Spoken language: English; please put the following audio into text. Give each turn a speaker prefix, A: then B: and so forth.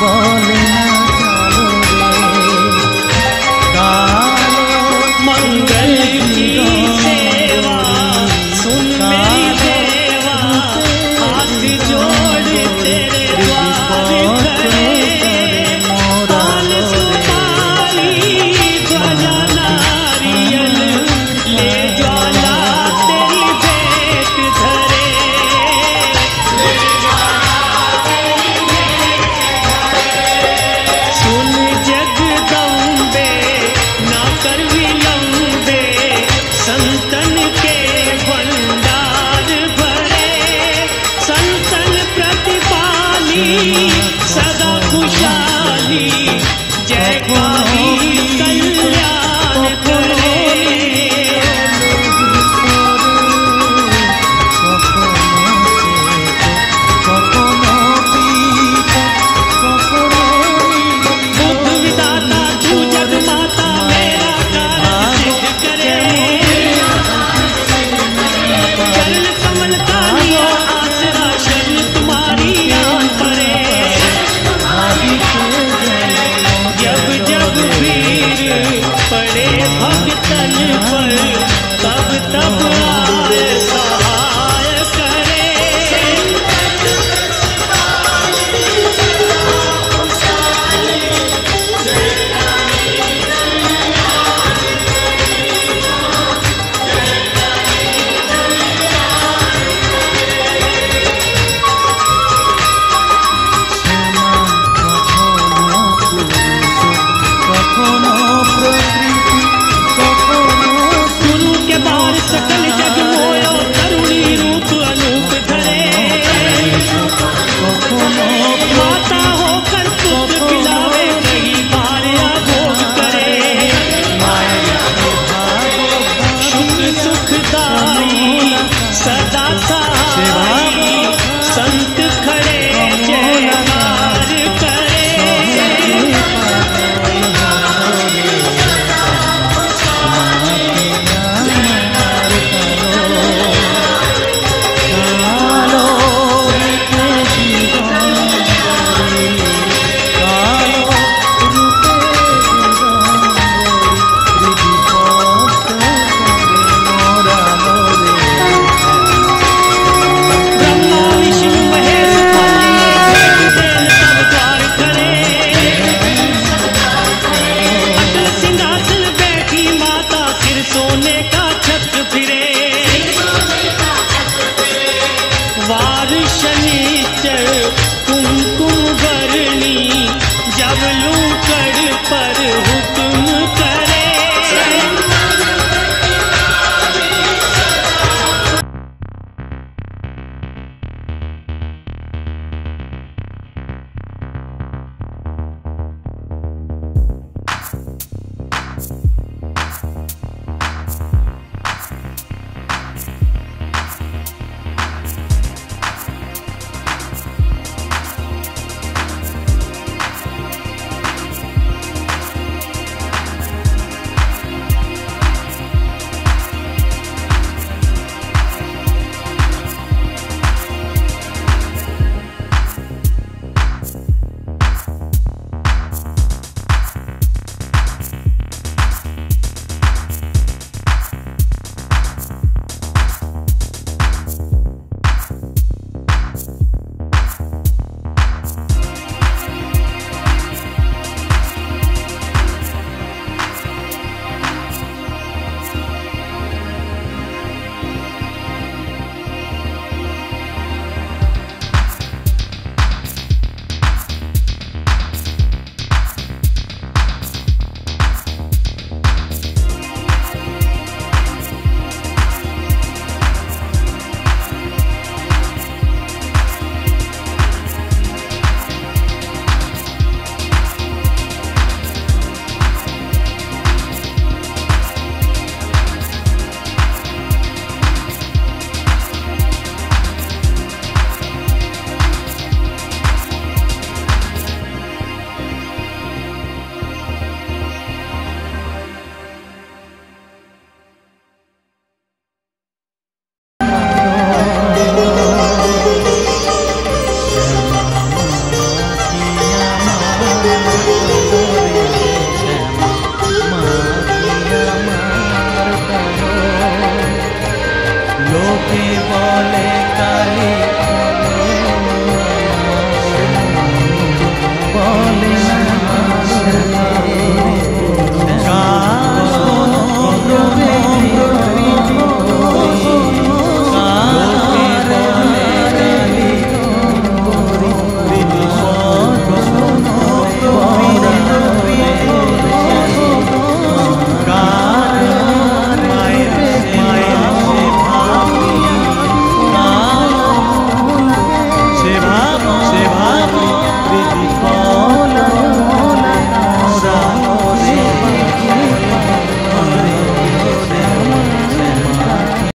A: বলে